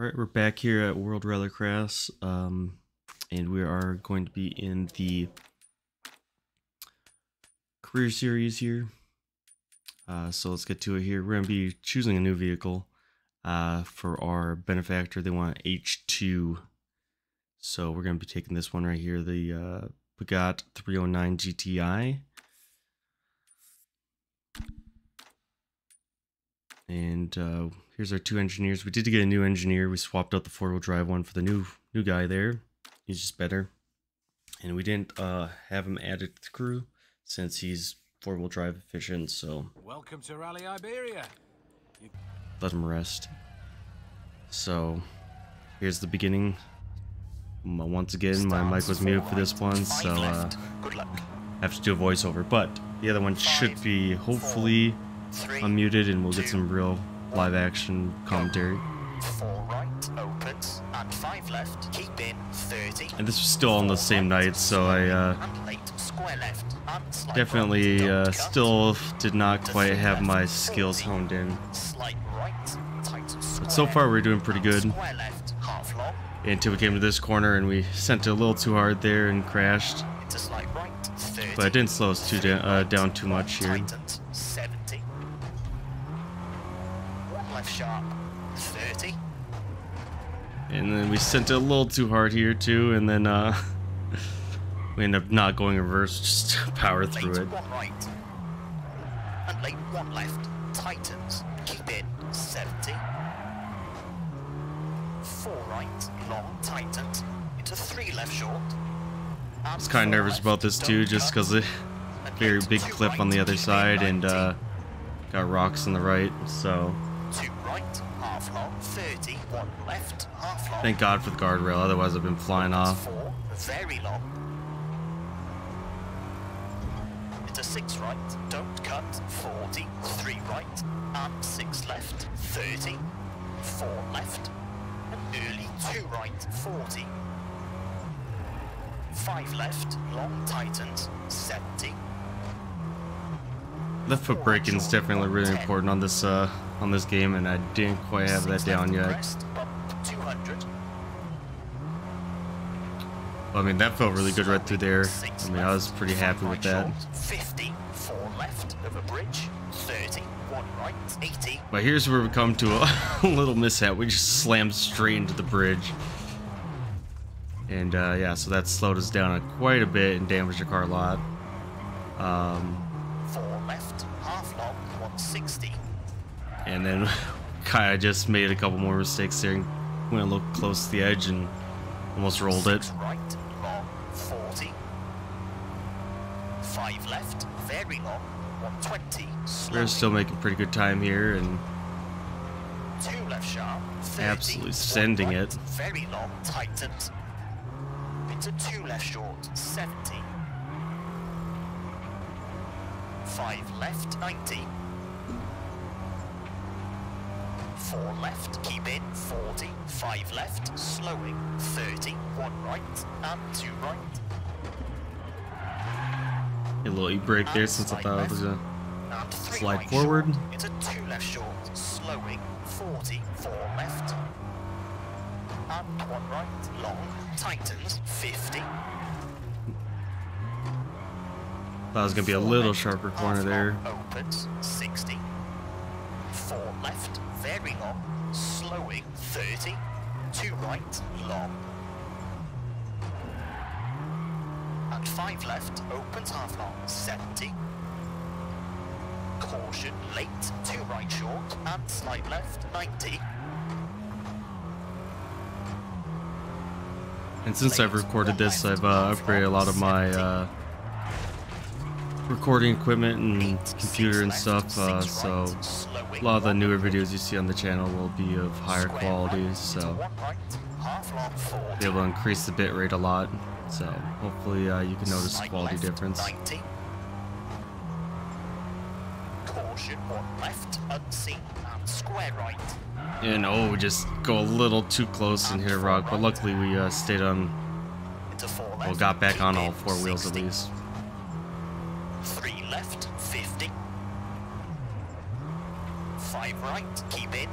All right, we're back here at World Rallycross, um, and we are going to be in the career series here. Uh, so let's get to it here. We're going to be choosing a new vehicle uh, for our benefactor. They want H2, so we're going to be taking this one right here, the uh, Peugeot 309 GTI. And uh, here's our two engineers. We did get a new engineer. We swapped out the four-wheel drive one for the new new guy there. He's just better. And we didn't uh, have him added to the crew since he's four-wheel drive efficient, so Welcome to Rally Iberia. let him rest. So here's the beginning. M- Once again, my mic was muted for this one, so uh, Good luck. I have to do a voiceover. But the other one should be hopefully Three, unmuted, and we'll get some real live action commentary. four right, opens, and five left. Keep in 30. And this was still on the same night, so I uh, late, square left, and slight definitely right, uh, still did not quite have left, my skills 40. honed in. Right. But so far, we're doing pretty good. Left, Until we came to this corner, and we sent it a little too hard there and crashed. right, 30. But it didn't slow us too da- uh, down too much here 70. One left sharp, 30. And then we sent it a little too hard here too, and then uh, we end up not going reverse, just power through it. one right. And late one left. Tightens. Keep in. 70. Four right. Long tightens. Into three left short. I was kind of nervous about this too, just because it very big clip on the other side and uh, got rocks on the right. So One left. Half long. thank God for the guardrail, otherwise I've been flying off. Four. Very long. Into six right. Don't cut. 40. Three right. And six left. 30. Four left. And early two right. 40. Five left. Long tightens. 70. Left foot braking is definitely really important on this uh, on this game, and I didn't quite have that down yet. 200. I mean, that felt really good right through there. I mean, I was pretty happy with that. short, 50, four left over bridge, 30, one right, 80, But here's where we come to a, little mishap. We just slammed straight into the bridge. And uh, yeah, so that slowed us down quite a bit and damaged the car a lot. Um, four left, half long, 160, and then Kaya just made a couple more mistakes there. and Went a little close to the edge and almost rolled it. six right, long, 40, five left, very long, 120, slowly, We're still making pretty good time here, and two left sharp, 30, Absolutely sending right, it. very long, tightens, into two left short, 70, five left, 90, Four left, keep in, 40, five left, slowing, 30, one right, and two right. a little e-brake there since I thought it was a slide right. forward. Short, a two left short, slowing, 40, four left. And one right, long, tightens, 50. thought it was gonna be a little sharper corner there. Opens, 60. Four left, very long, slowing, 30. Two right, long. And five left, opens half long, 70. Caution, late, two right short, and slight left, 90. And since I've recorded this, I've uh, upgraded a lot of my uh, recording equipment and computer and stuff. Uh, so a lot of the newer videos you see on the channel will be of higher quality. So be able to increase the bit rate a lot. So hopefully uh, you can notice the quality difference. 90. Caution, one left, unseen, and square right. And oh, we just go a little too close and hit a rock. But luckily we uh, stayed on, well, got back on all four wheels at least. Right, keep in,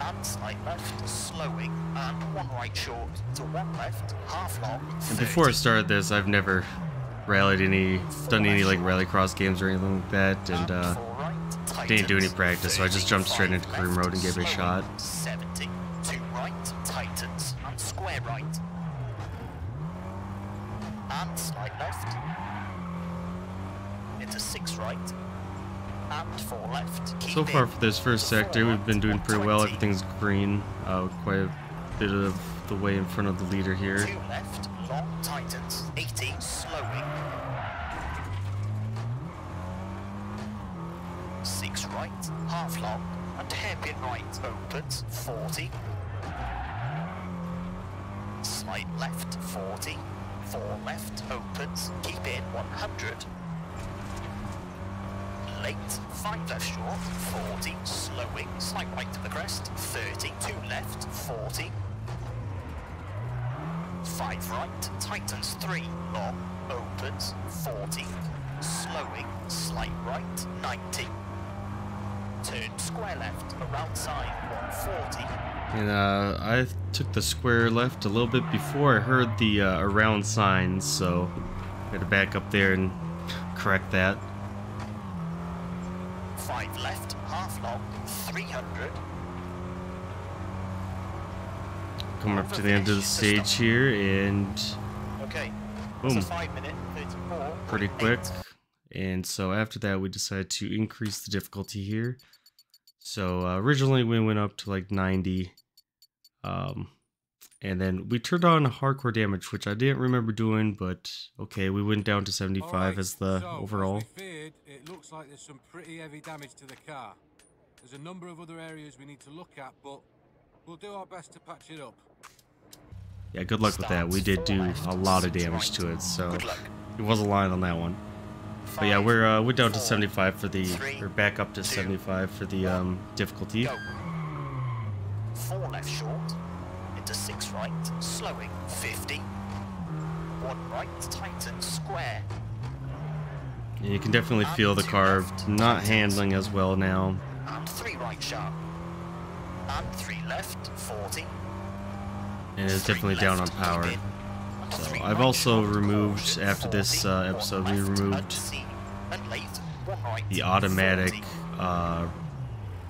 and slight left, slowing, and one right short to one left, half long. And before I started this, I've never rallied any, done any like rallycross games or anything like that, and uh, didn't do any practice, so I just jumped straight into career mode and gave it a shot. 70, two right, tightens, and square right. And slight left. Into six right. So far for this first sector, we've been doing pretty well. Everything's green, uh, quite a bit of the way in front of the leader here. Two left, long tightens, 80, slowing. Six right, half long, and hairpin right, opens, 40. Slight left, 40. Four left, opens, keep in, 100. Late, five left short, 40, slowing, slight right to the crest, 30, two left, 40. Five right, tightens three, long, opens, 40, slowing, slight right, 90. Turn square left, around side, 140. And uh, I took the square left a little bit before I heard the uh, around signs, so I had to back up there and correct that. Coming up to the end of the stage here, and Okay, boom, it's five minute, 34. pretty quick. And so after that, we decided to increase the difficulty here. So uh, originally we went up to like 90, um, and then we turned on hardcore damage, which I didn't remember doing, but okay, we went down to 75 Alright, as the so, overall. As feared, it looks like there's some pretty heavy damage to the car. There's a number of other areas we need to look at, but we'll do our best to patch it up. Yeah, good luck with that. We did do a lot of damage to it, so it was a line on that one. But yeah, we're uh, we're down to 75 for the, three, or back up to two, 75 for the um, difficulty. Go. Four left short, into six right, slowing, 50. One right, tighten, square. And you can definitely feel the car not handling as well now. And three right sharp. And three left, 40. And it's definitely down on power. keep in. And So I've also removed, after this, uh, episode, we removed unseen, and late, one right, The automatic uh,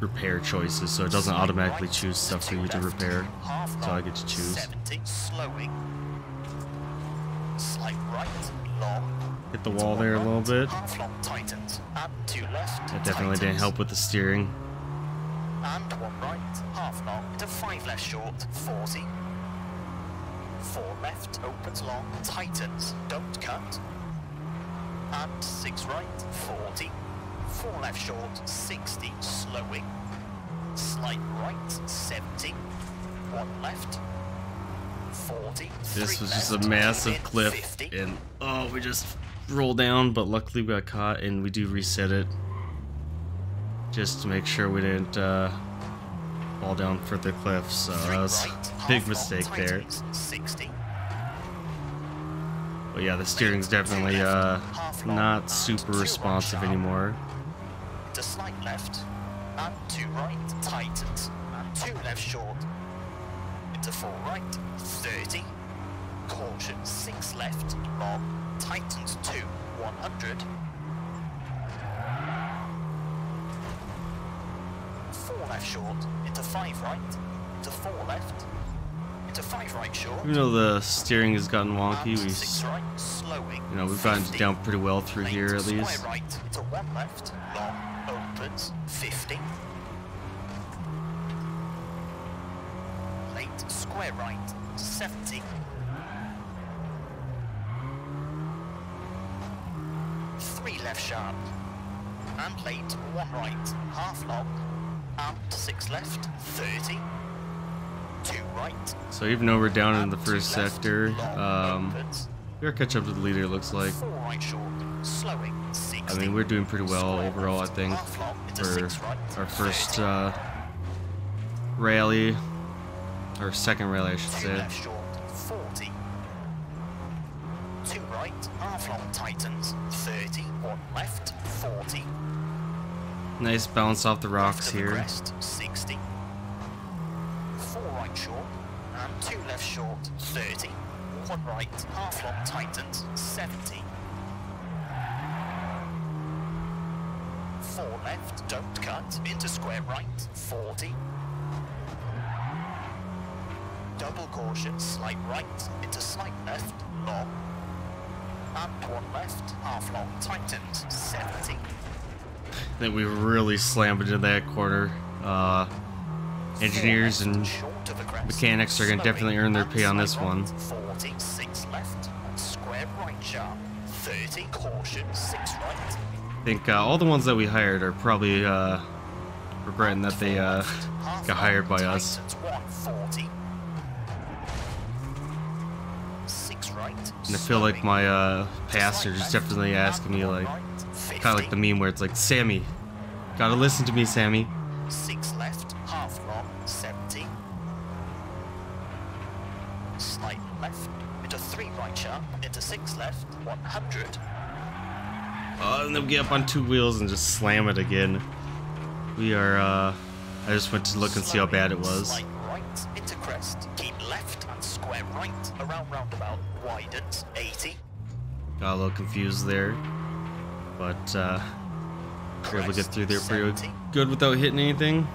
repair choices, so it doesn't automatically choose stuff for you to repair. So I get to choose. 70, slowing. Slight right, long. Hit the wall there a little bit. Half long tightens, and two left. That definitely didn't help with the steering. And one right, half long, into five left short, 40. Four left, opens long, tightens, don't cut. And six right, 40. Four left short, 60, slowing. Slight right, 70. One left, 40. This was just a massive cliff, 50. and oh, we just rolled down, but luckily we got caught, and we do reset it just to make sure we didn't uh, fall down further cliffs. So Three that was a big mistake there. tightens, 60. But yeah, the steering's definitely uh, not super responsive anymore. to slight left, and two right, tightens, and two left short, into four right, 30, caution, six left, long, tightens two, 100, left short, into five right, into four left, into five right short, Even though the steering has gotten wonky, we, right, slowing, you know, we've gotten 50, down pretty well through here at least. right. To one left, long opens, 50. Late square right, 70. Three left sharp. And late, one right, half long. And six left, 30. Two right. So even though we're down in the first left, sector, um, we're catch up to the leader. It looks like. Right short, slowing, 60. I mean, we're doing pretty well Square overall. I think half long into four right, our first uh, rally, or second rally, I should Two say. left short, 40. Two right, half long tightens, 30. One left, 40. Nice bounce off the rocks left of the here. crest, 60. short, and two left short, 30. One right, half long tightens, 70. Four left, don't cut, into square right, 40. Double caution, slight right, into slight left, long. And one left, half long tightens, 70. That we really slammed into that corner. Uh, engineers and Short of the crest, mechanics are gonna definitely earn their pay on this one. right, 40, six left, and square right sharp, 30, caution, six right. I think uh, all the ones that we hired are probably uh, regretting that they uh, got hired by us. 140. Six right. And I feel like my uh, passengers definitely asking me like, kind of like the meme where it's like, Sammy, gotta listen to me, Sammy. Six left, half long, 70. Slight left, into three right sharp, into six left, 100. Uh, and then we get up on two wheels and just slam it again. We are, uh, I just went to look and see how bad it was. Slight right, into crest, keep left and square right, around roundabout, widens, 80. Got a little confused there. But, uh, we're able to get through there pretty 70. good without hitting anything.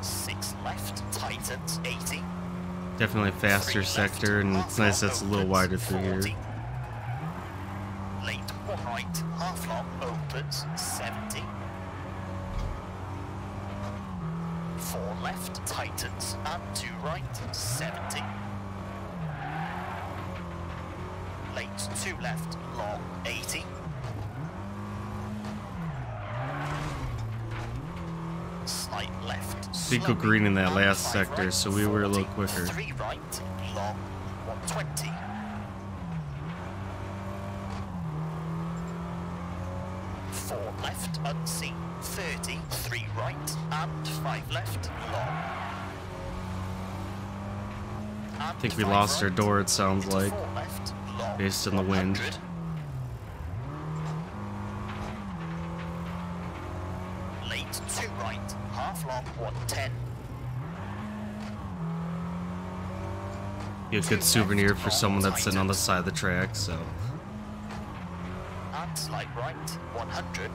Six left, tightens 80. Definitely a faster sector, and it's nice that's a little wider through here. Late one right, half long opens, 70. Four left, tightens, and two right, 70. Late two left, long, 80. Slight left, Did go slowing, green in that last sector, so we were a little quicker. Three right, long, 120. Four left, unseen, 30, three right, and five left, long. I think we lost our door, it sounds like. based on the wind. Be a good souvenir for someone that's sitting on the side of the track, so. And slight right, 100.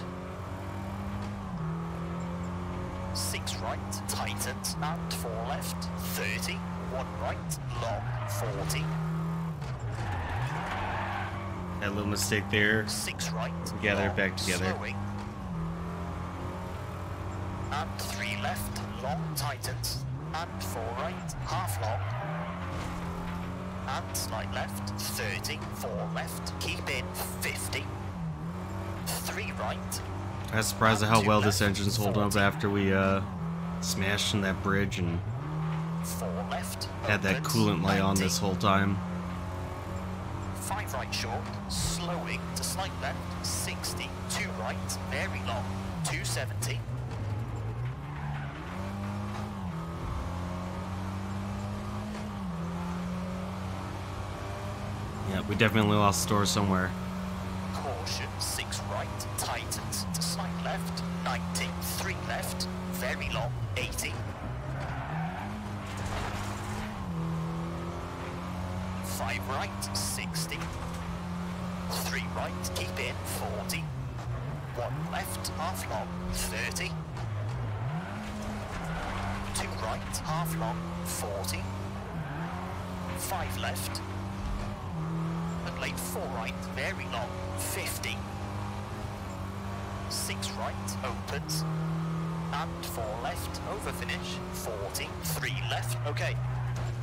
Six right, tightens, and four left, 30. One right, long, 40. That little mistake there. Six right, Gather long, back together. Slowing. And three left, long, tightens, and four right, long. And slight left, 30. Four left, keep in, 50. Three right, I was surprised at how well this engine's holding up after we uh, smashed in that bridge and left. had that coolant light on this whole time. Five right short, slowing to slight left, 60. Two right, very long, 270. Yeah, we definitely lost door somewhere. Caution, six right, tightens to slight left, 90. Three left, very long, 80. Five right, 60. Three right, keep in, 40. One left, half long, 30. Two right, half long, 40. Five left. And late four right, very long, 50. Six right, opens. And four left, over finish, 40. Three left, okay.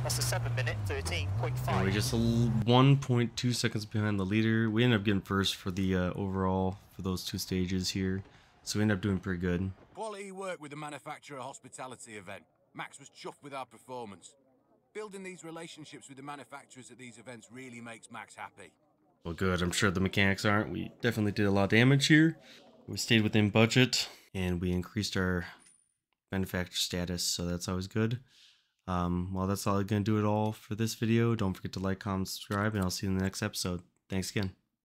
That's a seven minute, 13.5. And we're just 1.2 seconds behind the leader. We ended up getting first for the uh, overall for those two stages here. So we ended up doing pretty good. Quality work with the manufacturer hospitality event. Max was chuffed with our performance. Building these relationships with the manufacturers at these events really makes Max happy. Well, good. I'm sure the mechanics aren't. We definitely did a lot of damage here. We stayed within budget and we increased our benefactor status, so that's always good. Um, well, that's all I'm going to do it all for this video. Don't forget to like, comment, subscribe, and I'll see you in the next episode. Thanks again.